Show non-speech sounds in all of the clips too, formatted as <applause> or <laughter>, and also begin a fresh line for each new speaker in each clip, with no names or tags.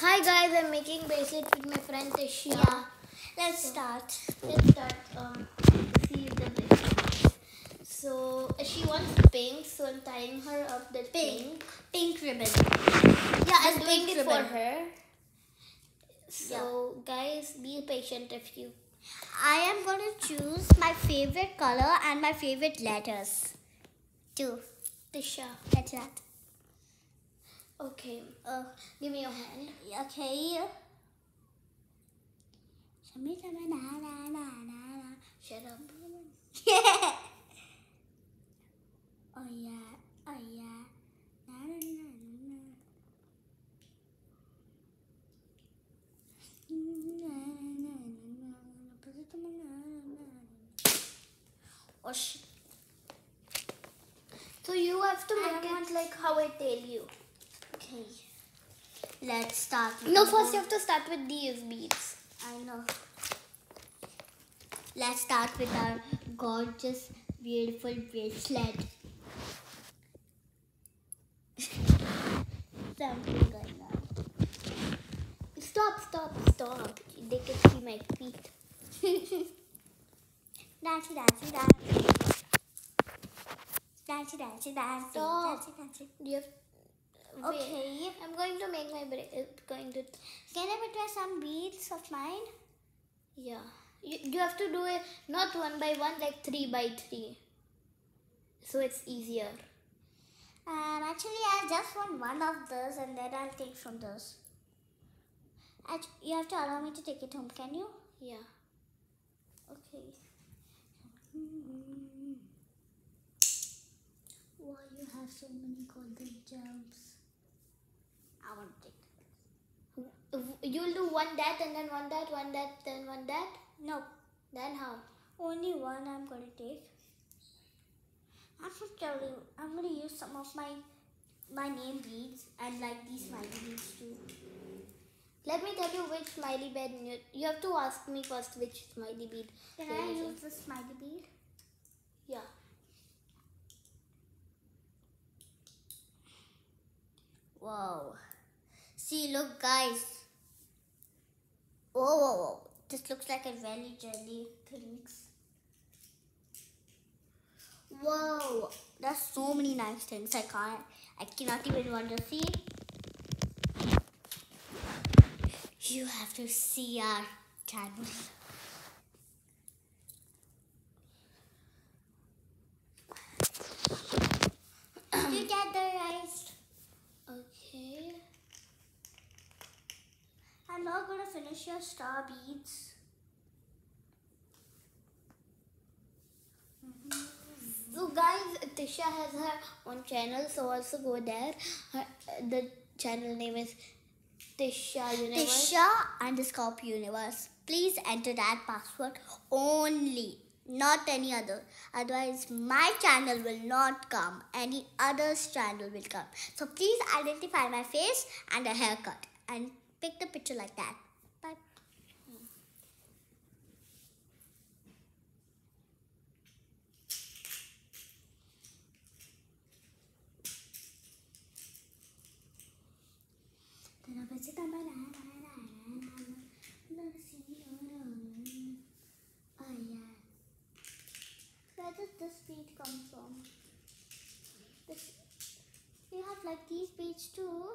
Hi guys, I'm making bracelets with my friend Tisha.
Yeah. Let's start.
Let's start. Um, see the bracelet. So she wants pink, so I'm tying her up the pink.
Pink ribbon.
Yeah, I'm doing
pink
it for her. So guys, be patient if you.
I am going to choose my favorite color and my favorite letters. Two.
Tisha.
That's that.
Okay,
Uh,
give me your hand.
okay.
Shut up. <laughs>
Yeah. Oh yeah, oh yeah. Na na na. Oh shit.
So you have to
I
make it like how I tell you.
Okay. Let's start. with
No, first you have to start with these beads.
I know. Let's start with our gorgeous, beautiful bracelet. <laughs> Something going on.
Stop, stop, stop. They can see my feet. <laughs>
Dancey, dancey, dancey. Dancey, dancey, dancey.
Stop.
Dancey, dancey.
Do you have?
Okay.
I'm going to make my uh, going to
Can I put some beads of mine?
yeah. You, you have to do it not one by one, like three by three. So it's easier.
Um, actually, I just want one of those and then I'll take from those. Act- you have to allow me to take it home, can you?
Yeah.
Okay. Why you have so many golden gems? I want to take.
You'll do one that and then one that, one that, then one that.
No,
Then how?
only one I'm going to take. I'm just telling you, I'm going to use some of my my name beads and like these smiley beads too.
Let me tell you which smiley bead you, you have to ask me first which smiley bead.
Can I use the smiley bead?
Yeah.
Whoa. See, look, guys. Whoa, whoa, whoa. This looks like a very jelly things. Whoa. There's so many nice things. I can't, I cannot even want to see. You have to see our channel. you get the rice.
Okay.
I'm not gonna star beads.
So guys, Tisha has her own channel, so also go there. Her, the channel name is Tisha Universe.
Tisha underscore universe. Please enter that password only, not any other. Otherwise, my channel will not come. Any other's channel will come. So please identify my face and a haircut and pick the picture like that. Bye. Oh yeah. Where does this bead come from? This you have like these beads too.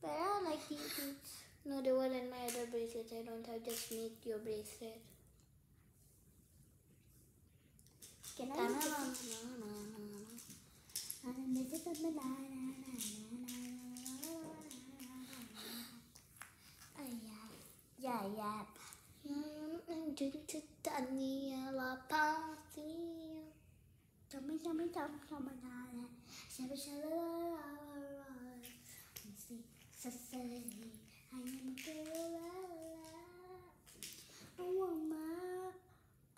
Where are like these beads?
No, they were in my other bracelets. I don't have just make your bracelet.
Can I use this? Oh yeah. Yeah, yeah. Tummy, tummy, tum, tum, la. Let's see. Sicily. I am a girl. Oh, mama.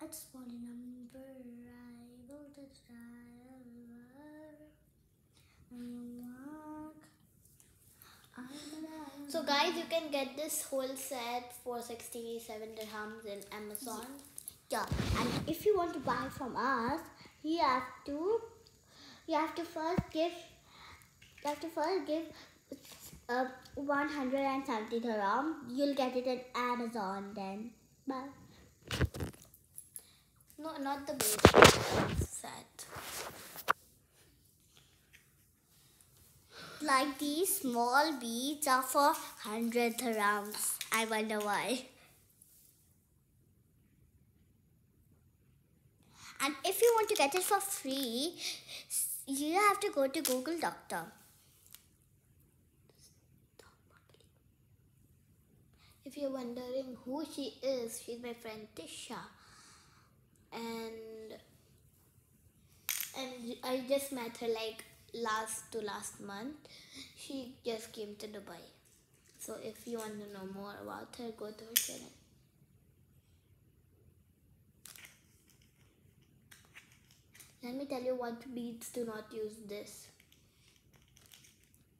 I just want a number. I will just try. I walk.
So guys, you can get this whole set for 67 dirhams in Amazon.
Yeah, and if you want to buy from us, you have to you have to first give you have to first give uh, 170 dirham. You'll get it at Amazon then. Bye.
No, not the base set.
Like these small beads are for 100 dirhams. I wonder why. And if you want to get it for free, you have to go to Google Doctor.
If you're wondering who she is, she's my friend Tisha. And and I just met her like last to last month. She just came to Dubai. So if you want to know more about her, go to her channel. Let me tell you what beads do not use this.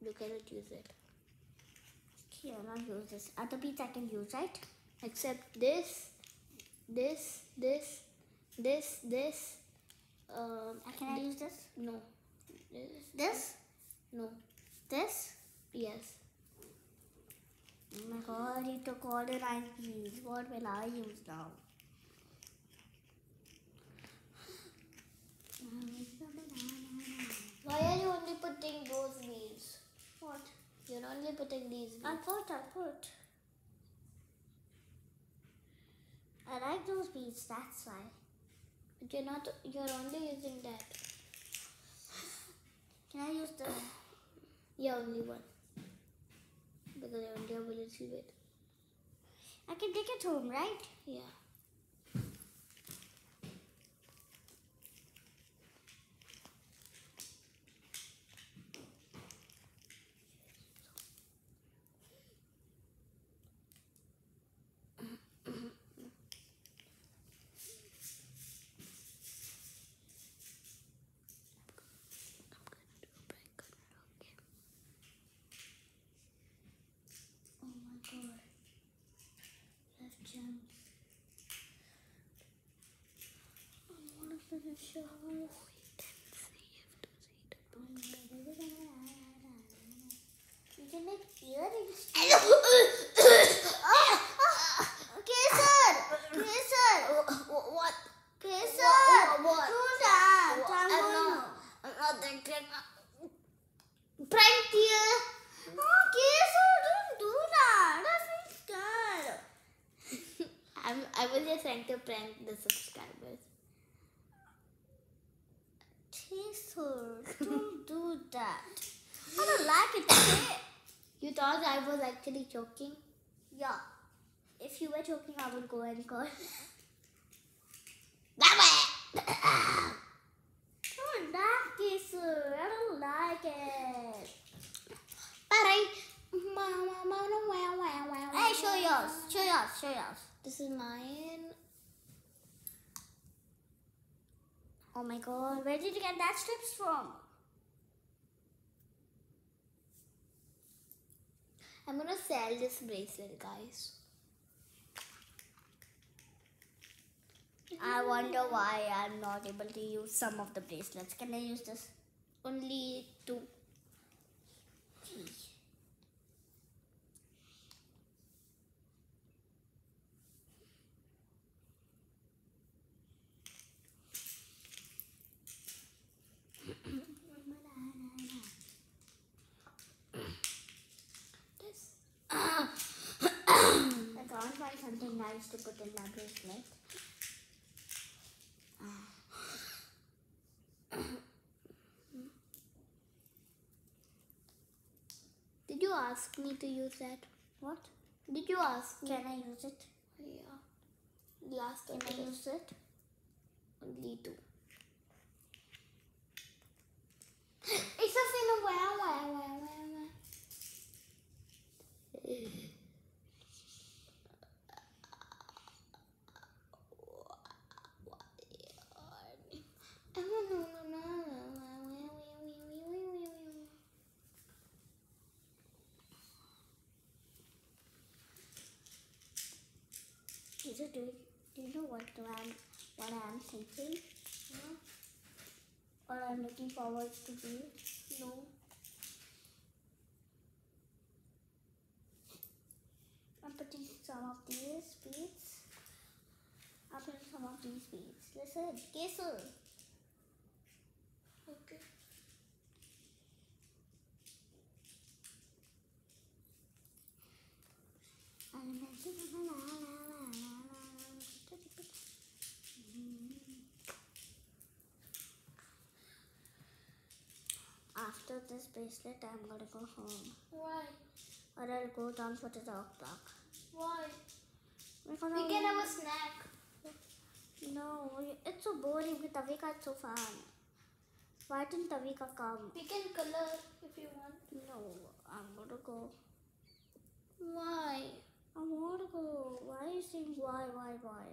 You cannot use it.
okay I'll use this. Other beads I can use, right?
except this, this, this, this, this. Um,
Uh, Can I use this?
no, this, no,
This?
yes.
Oh my god, you took all the nine beads. What will I use now?
Why are you only putting those beads?
What?
You're only putting these beads.
I put, I put. I like those beads, that's why.
But you're not. You're only using that.
Can I use the
Yeah, only one. Because I only have a little bit.
I can take it home, right?
Yeah.
Oh my god. Left gems. I want to finish off. You can make earrings. Kesar! Kesar!
What?
Kesar!
What? What?
Do that!
What?
I'm
I'm
going
not. I'm not thinking. Prank you.
Oh, Kesar, don't do that. That feels scared.
I'm, I was just trying to prank the subscribers.
Kesar, don't do that. I don't like it. <coughs>
You thought I was actually joking?
Yeah. If you were joking, I would go and call. <coughs>
That <coughs>
Don't like Kesar. I don't like it. Hey, show yours. Show yours. Show yours.
This is mine.
Oh my god, where did you get that strips from?
I'm gonna sell this bracelet, guys.
I wonder why I'm not able to use some of the bracelets. Can I use this?
Only two. This.
I can't find something nice to put in my bracelet.
Did you ask me to use that?
What?
Did you ask me?
Can I use it?
Yeah. Last
Can
time
I
it
use it?
only two. It's a wow wow
Lisa, do, do you know what I'm, what I'm thinking? Huh? Or I'm looking forward to be?
No.
I'm putting some of these beads. I'm putting some of these beads. Listen, guess this bracelet, I'm gonna go home.
Why?
Or I'll go down for the dog park.
Why?
Because
We
I
can have a snack.
No, it's so boring with Tavika, it's so fun. Why didn't Tavika come?
We can color if you want.
No, I'm gonna go.
Why?
I want to go. Why are you saying why, why, why?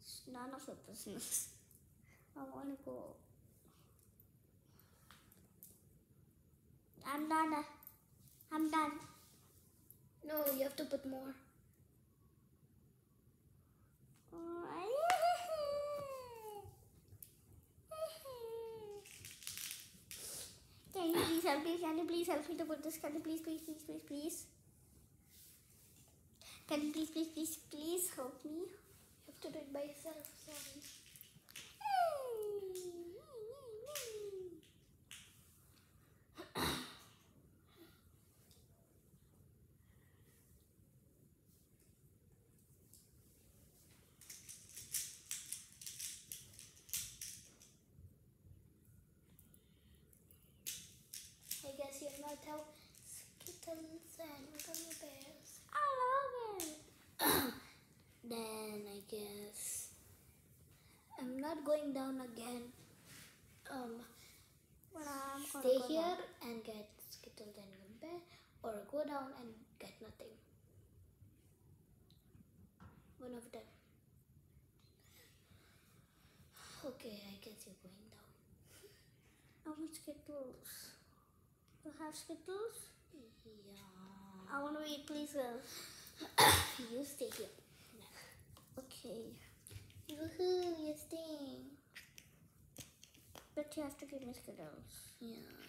It's none of your business. <laughs> I want to go. I'm done. I'm done.
No, you have to put more. <laughs>
Can you please help me? Can you please help me to put this? Can you please, please, please, please, please? Can you please, please, please, please help me?
You have to do it by yourself. Sorry. I you're Skittles and gummy bears.
I love it. <coughs>
Then I guess I'm not going down again. Um, stay here
down.
and get Skittles and gummy bear, or go down and get nothing. One of them. Okay, I guess you're going down.
I want Skittles. You have Skittles?
Yeah.
I want to eat, please. uh. <coughs>
you stay here.
Okay.
Woohoo, you're staying.
But you have to give me Skittles.
Yeah.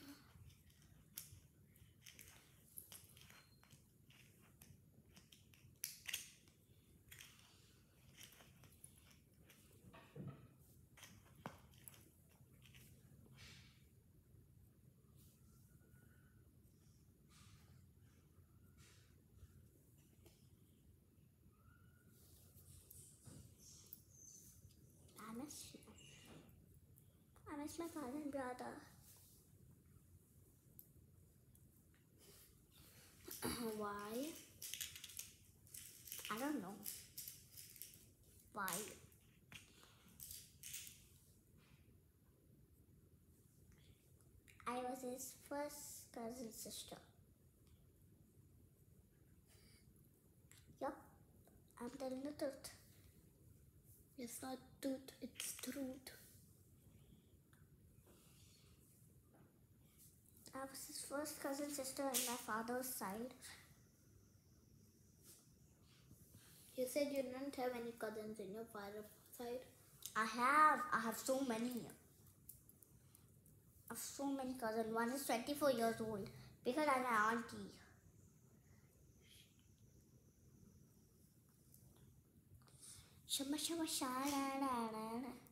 I miss my father and brother.
Why?
I don't know. Why? I was his first cousin sister. Yup, I'm telling the truth.
It's not tooth, it's truth.
I was his first cousin sister on my father's side.
You said you didn't have any cousins in your father's side.
I have. I have so many. I have so many cousins. One is 24 years old because I'm an auntie. 什么什么啥来了来了？